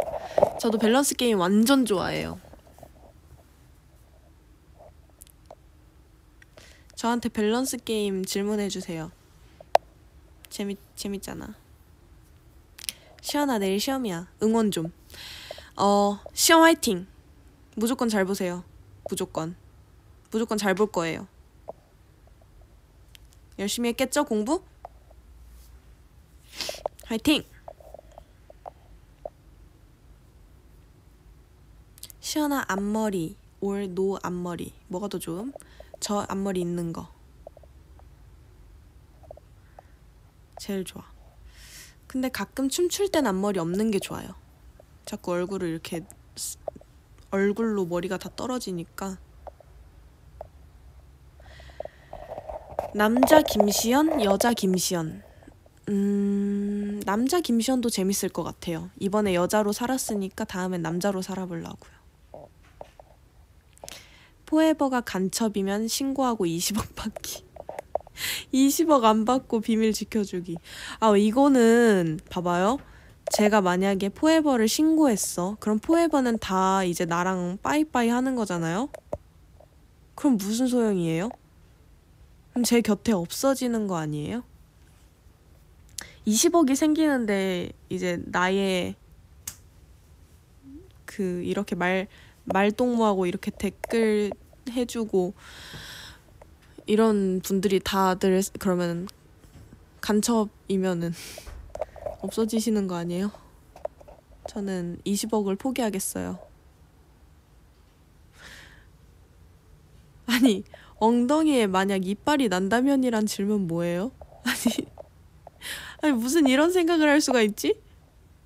[SPEAKER 1] 저도 밸런스 게임 완전 좋아해요. 저한테 밸런스 게임 질문해 주세요. 재밌, 재밌잖아. 시연아, 내일 시험이야. 응원 좀. 어, 시험 화이팅! 무조건 잘 보세요. 무조건. 무조건 잘 볼 거예요. 열심히 했겠죠, 공부? 화이팅! 시연아 앞머리 올 노 앞머리 뭐가 더 좋음? 저 앞머리 있는 거. 제일 좋아. 근데 가끔 춤출 땐 앞머리 없는 게 좋아요. 자꾸 얼굴을 이렇게 쓰- 얼굴로 머리가 다 떨어지니까. 남자 김시연 여자 김시연 음 남자 김시연도 재밌을 것 같아요. 이번에 여자로 살았으니까 다음엔 남자로 살아보려고요 포에버가 간첩이면 신고하고 20억 받기. [LAUGHS] 20억 안 받고 비밀 지켜주기. 아, 이거는 봐봐요. 제가 만약에 포에버를 신고했어. 그럼 포에버는 다 이제 나랑 빠이빠이 하는 거잖아요? 그럼 무슨 소용이에요? 그럼 제 곁에 없어지는 거 아니에요? 20억이 생기는데 이제 나의 그 이렇게 말 말동무하고 이렇게 댓글 해주고 이런 분들이 다들 그러면 간첩이면은 [LAUGHS] 없어지시는 거 아니에요? 저는 20억을 포기하겠어요. 아니 엉덩이에 만약 이빨이 난다면이란 질문 뭐예요? [LAUGHS] 아니 아니 무슨 이런 생각을 할 수가 있지?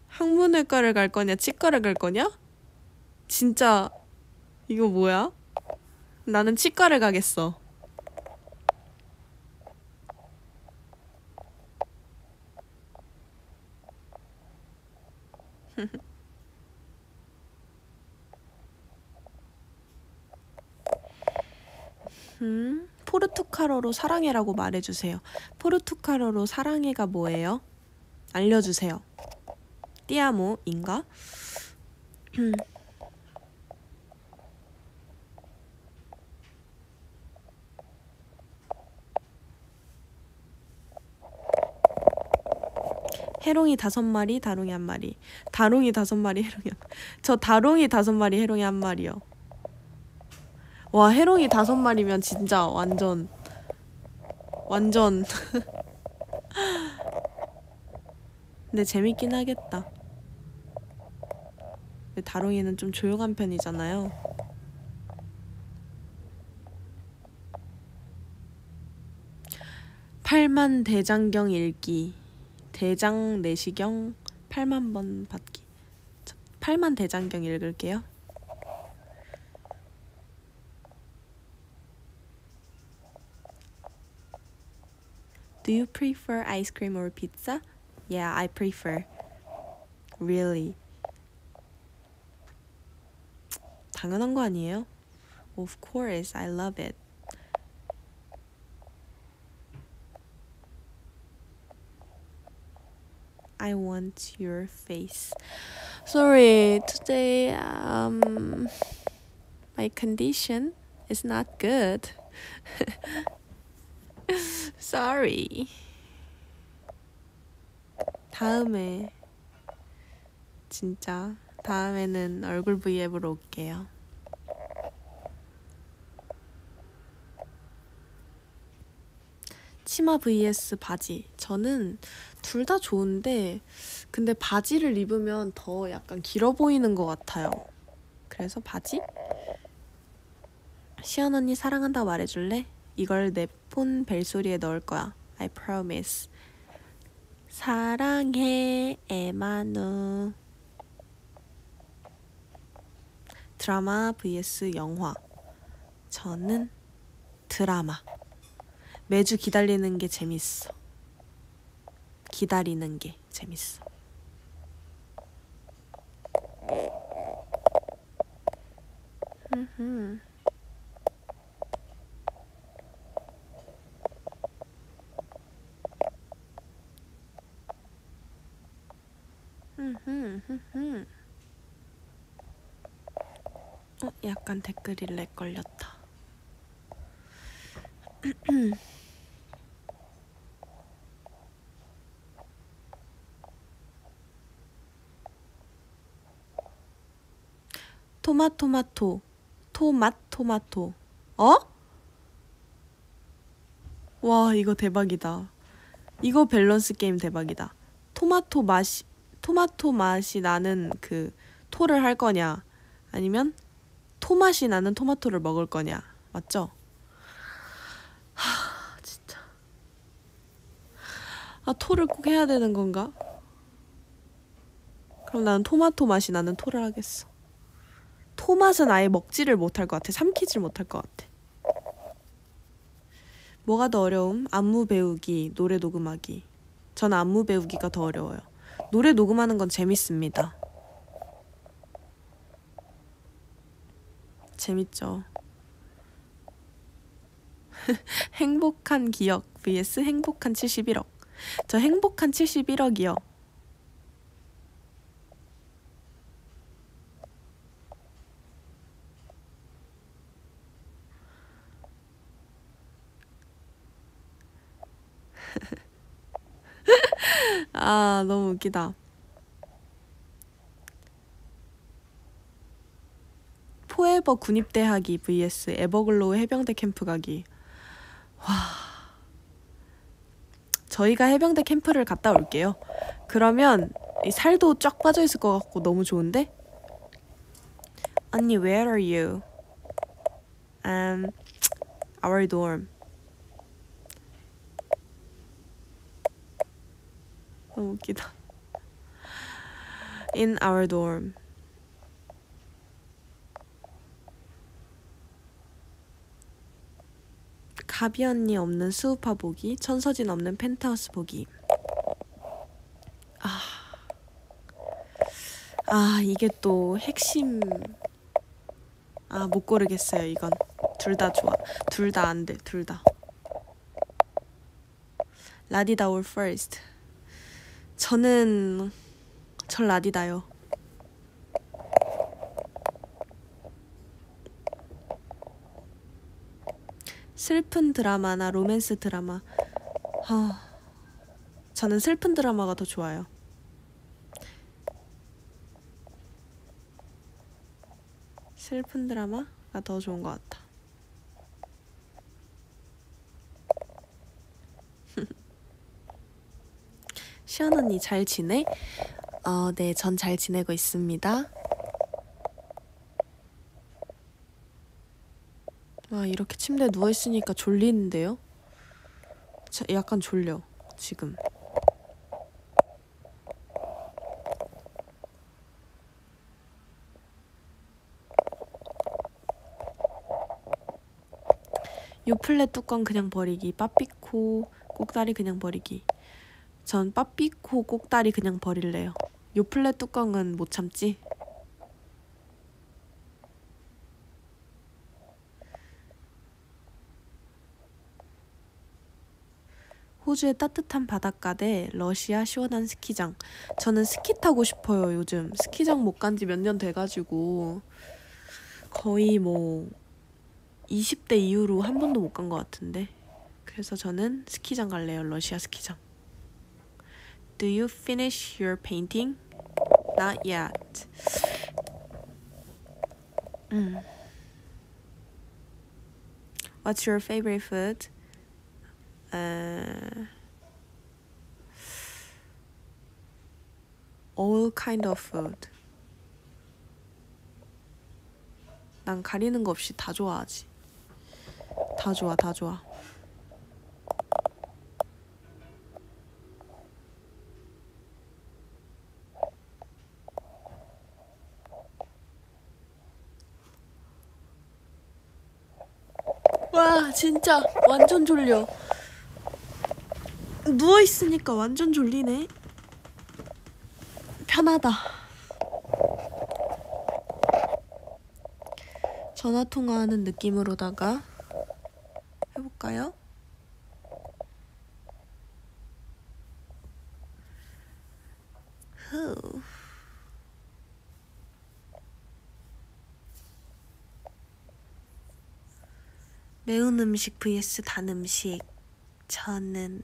[SPEAKER 1] 학문외과를 갈 거냐 치과를 갈 거냐? 진짜 이거 뭐야? 나는 치과를 가겠어. [LAUGHS] 음, 포르투갈어로 사랑해라고 말해주세요. 포르투갈어로 사랑해가 뭐예요? 알려주세요. 띠아모인가? [CLEARS THROAT] 해롱이 다섯 마리, 다롱이 한 마리. 다롱이 다섯 마리, 해롱이 한 마리. 저 다롱이 다섯 마리, 해롱이 한 마리요. 와, 해롱이 다섯 마리면 진짜 완전 완전 [LAUGHS] 근데 재밌긴 하겠다. 근데 다롱이는 좀 조용한 편이잖아요. 팔만 대장경 읽기 대장 내시경 8만 번 받기 8만 대장경 읽을게요. Do you prefer ice cream or pizza? Yeah, I prefer. Really? 당연한 거 아니에요? Of course, I love it. I want your face. Sorry, today um my condition is not good. Sorry. 다음에 진짜 다음에는 얼굴 브이앱으로 올게요. 치마 vs 바지. 저는 둘 다 좋은데 근데 바지를 입으면 더 약간 길어 보이는 것 같아요. 그래서 바지? 시연 언니 사랑한다 말해줄래? 이걸 내 폰 벨소리에 넣을 거야. I promise. 사랑해 에마누. 드라마 vs 영화. 저는 드라마. 매주 기다리는 게 재밌어. 기다리는 게 재밌어. 흠흠. 어, 약간 댓글이 lag 걸렸다. [CLEARS THROAT] 토마토마토, 토맛토마토. 어? 와, 이거 대박이다. 이거 밸런스 게임 대박이다. 토마토 맛이 토마토 맛이 나는 그 토를 할 거냐 아니면 토맛이 나는 토마토를 먹을 거냐 맞죠? 하 진짜 아 토를 꼭 해야 되는 건가? 그럼 나는 토마토 맛이 나는 토를 하겠어 토맛은 아예 먹지를 못할 것 같아 삼키질 못할 것 같아 뭐가 더 어려움? 안무 배우기, 노래 녹음하기 전 안무 배우기가 더 어려워요 노래 녹음하는 건 재밌습니다. 재밌죠. [LAUGHS] 행복한 기억 vs 행복한 71억. 저 행복한 71억이요. 아, 너무 웃기다. 포에버 군입대 하기 vs 에버글로우 해병대 캠프 가기. 와. 저희가 해병대 캠프를 갔다 올게요. 그러면 이 살도 쫙 빠져 있을 것 같고 너무 좋은데? 언니, where are you? Um, our dorm. 너무 웃기다. In our dorm. 가비 언니 없는 수우파 보기, 천서진 없는 펜트하우스 보기. 아, 아 이게 또 핵심. 아 못 고르겠어요 이건. 둘 다 좋아. 둘 다 안 돼. 둘 다. 라디다 올 first. 저는 절 라디다요. 슬픈 드라마나 로맨스 드라마. 아, 저는 슬픈 드라마가 더 좋아요. 슬픈 드라마가 더 좋은 것 같아. 시연 언니 잘 지내? 어, 네, 전 잘 지내고 있습니다. 와, 이렇게 침대에 누워 있으니까 졸리는데요? 자, 약간 졸려, 지금. 요플레 뚜껑 그냥 버리기, 빠삐코 꼭다리 그냥 버리기. 전 빠삐코 꼭다리 그냥 버릴래요. 요플레 뚜껑은 못 참지. 호주의 따뜻한 바닷가 대 러시아 시원한 스키장. 저는 스키 타고 싶어요, 요즘. 스키장 못 간 지 몇 년 돼가지고. 거의 뭐, 20대 이후로 한 번도 못 간 것 같은데. 그래서 저는 스키장 갈래요, 러시아 스키장. Do you finish your painting? Not yet. 음. What's your favorite food? Uh, all kind of food. 난 가리는 거 없이 다 좋아하지. 다 좋아, 다 좋아. 진짜 완전 졸려. 누워 있으니까 완전 졸리네. 편하다. 전화 통화하는 느낌으로다가 해볼까요? 음식 vs 단 음식. 저는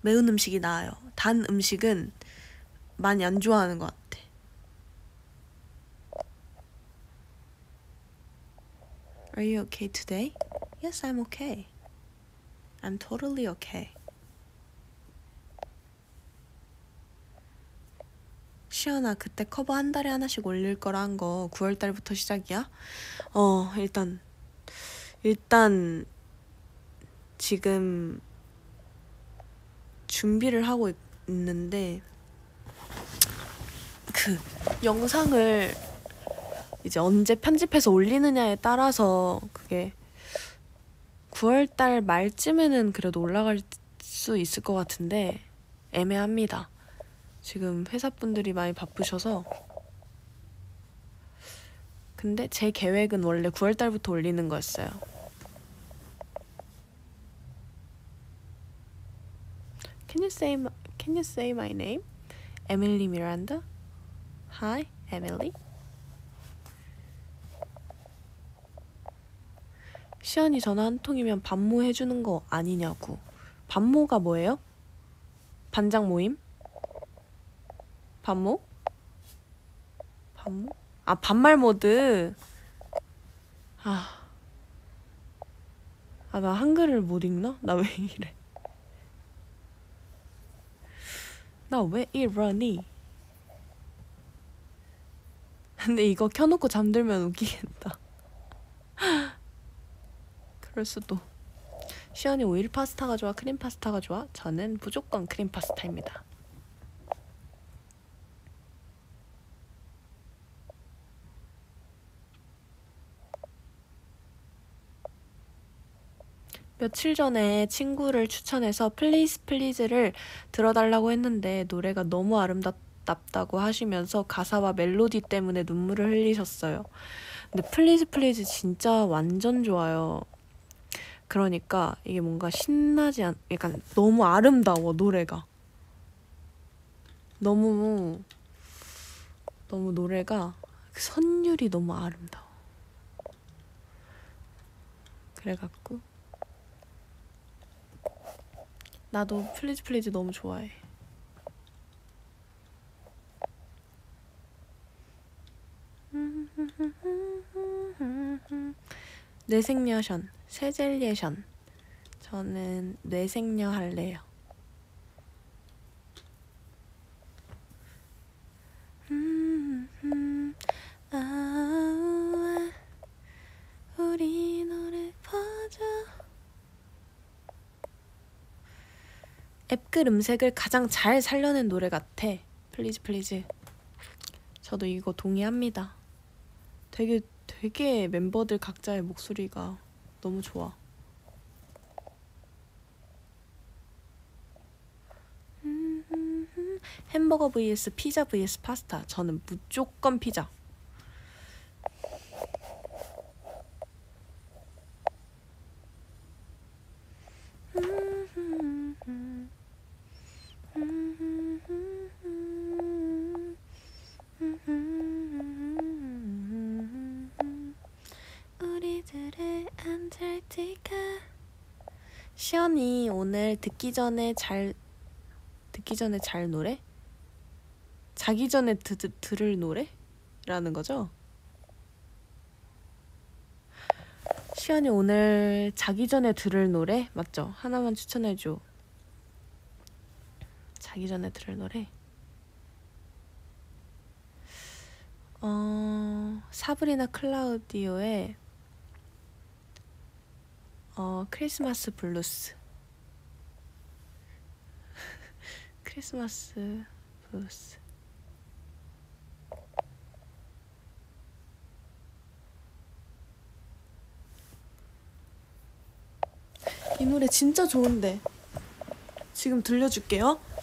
[SPEAKER 1] 매운 음식이 나아요. 단 음식은 많이 안 좋아하는 것 같아. Are you okay today? Yes, I'm okay. I'm totally okay. 시연아, 그때 커버 한 달에 하나씩 올릴 거라 한 거 9월 달부터 시작이야? 어, 일단 일단 지금 준비를 하고 있- 있는데 그 영상을 이제 언제 편집해서 올리느냐에 따라서 그게 9월 달 말쯤에는 그래도 올라갈 수 있을 것 같은데 애매합니다. 지금 회사분들이 많이 바쁘셔서 근데 제 계획은 원래 9월 달부터 올리는 거였어요. Can you say Can you say my name? Emily Miranda. Hi, Emily. 시연이 전화 한 통이면 반모 해주는 거 아니냐고. 반모가 뭐예요? 반장 모임? 반모? 반모? 아 반말 모드. 아. 아 나 한글을 못 읽나? 나 왜 이래? 나 왜 이러니? 근데 이거 켜놓고 잠들면 웃기겠다. [LAUGHS] 그럴 수도. 시연이 오일 파스타가 좋아, 크림 파스타가 좋아? 저는 무조건 크림 파스타입니다. 며칠 전에 친구를 추천해서 Please Please를 들어달라고 했는데 노래가 너무 아름답다고 하시면서 가사와 멜로디 때문에 눈물을 흘리셨어요. 근데 Please Please 진짜 완전 좋아요. 그러니까 이게 뭔가 신나지 않, 약간 너무 아름다워 노래가. 너무 너무 노래가 그 선율이 너무 아름다워. 그래갖고 나도 플리즈 플리즈 너무 좋아해. [LAUGHS] 뇌생녀션, 세젤리션 저는 뇌생녀 할래요. [LAUGHS] 우리 노래 퍼져. 엡글 음색을 가장 잘 살려낸 노래 같아. Please Please. 저도 이거 동의합니다. 되게 되게 멤버들 각자의 목소리가 너무 좋아. 햄버거 vs 피자 vs 파스타. 저는 무조건 피자. 우리들의 안tarctica 시연이 오늘 듣기 전에 잘 듣기 전에 잘 노래? 자기 전에 드, 드, 들을 노래? 라는 거죠? 시연이 오늘 자기 전에 들을 노래? 맞죠? 하나만 추천해 줘. 자기 전에 들을 노래? 어, Sabrina Claudio의 어, Christmas Blues. [LAUGHS] Christmas Blues. 이 노래 진짜 좋은데. 지금 들려줄게요. [LAUGHS]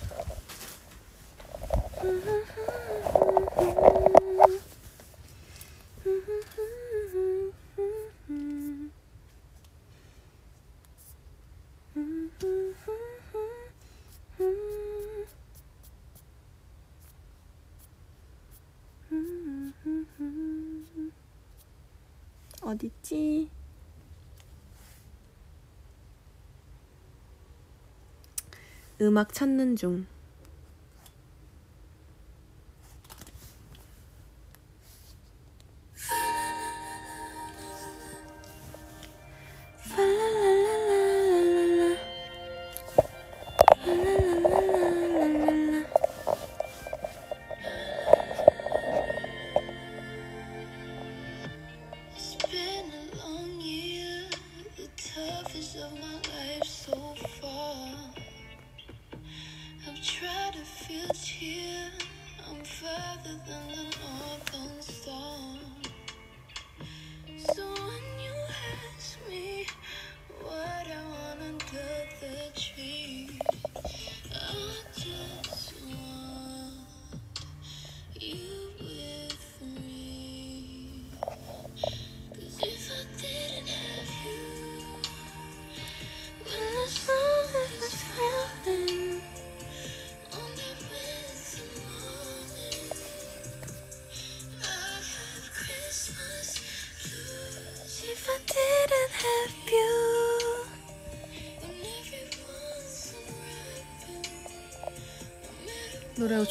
[SPEAKER 1] 어딨지? 음악 찾는 중.
[SPEAKER 6] I'm further than the northern star. So when you ask me what I want under the tree, I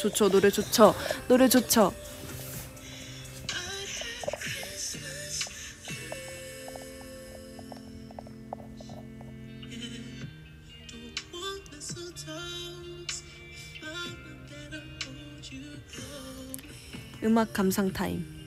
[SPEAKER 1] 좋죠, 노래 좋죠, 노래 좋죠. 음악 감상 타임.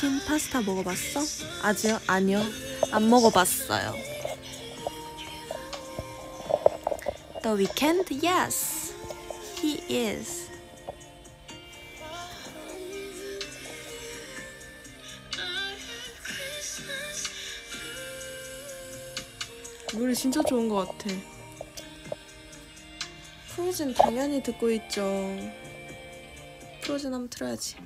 [SPEAKER 1] 치킨 파스타 먹어봤어? 아직 아니요. 안 먹어봤어요. The weekend? Yes. He is.
[SPEAKER 6] 노래 진짜 좋은 것 같아. 프로즌 당연히 듣고 있죠. 프로즌 한번 틀어야지.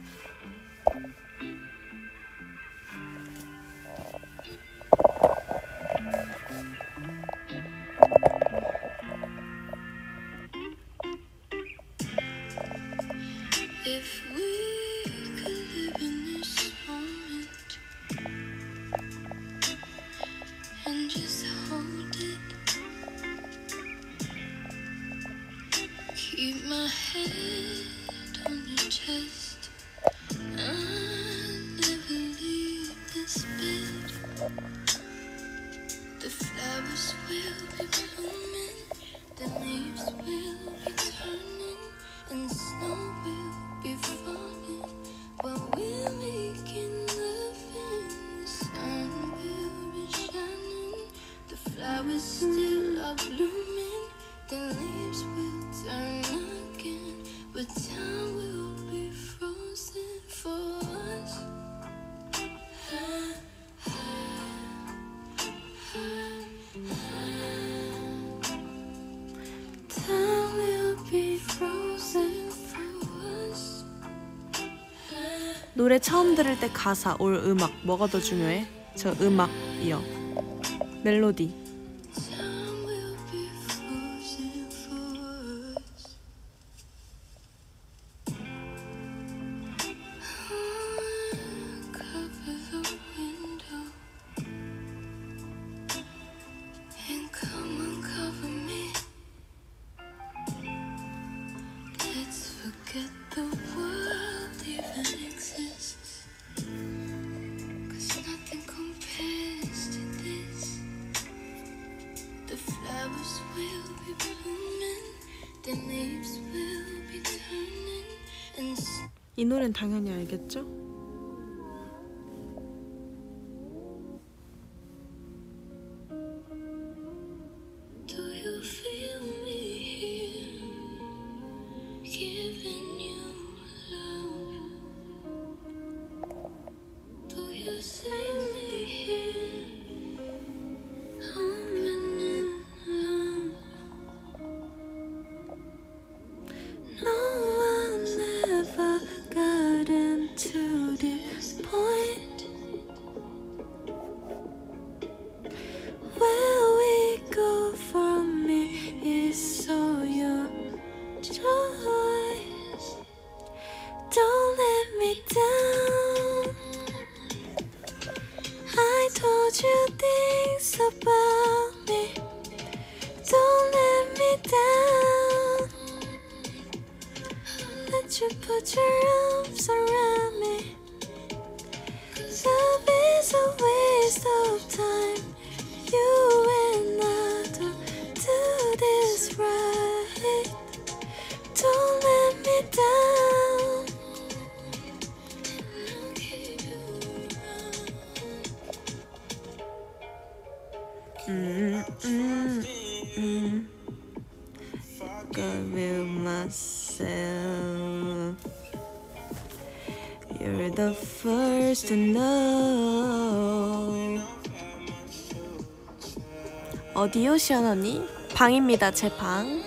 [SPEAKER 6] 노래 처음 들을 때 가사, 올 음악, 뭐가 더 중요해? 저 음악이요. 멜로디. 이 노래는 당연히 알겠죠? 루시언 언니 방입니다 제 방.